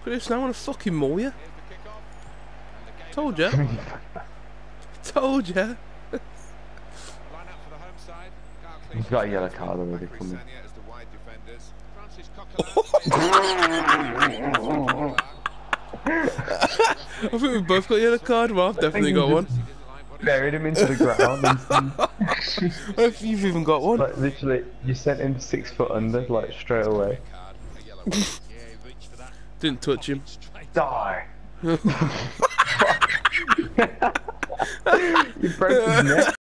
Look at this now, I want to fucking maul you. Told ya. Told ya. He's got a yellow card already coming. I think we both got yellow card. Well, I've definitely got one. Buried him into the ground. And, I don't think you've even got one. like literally, you sent him six foot under, like straight away. Didn't touch him. Die. you broke his neck.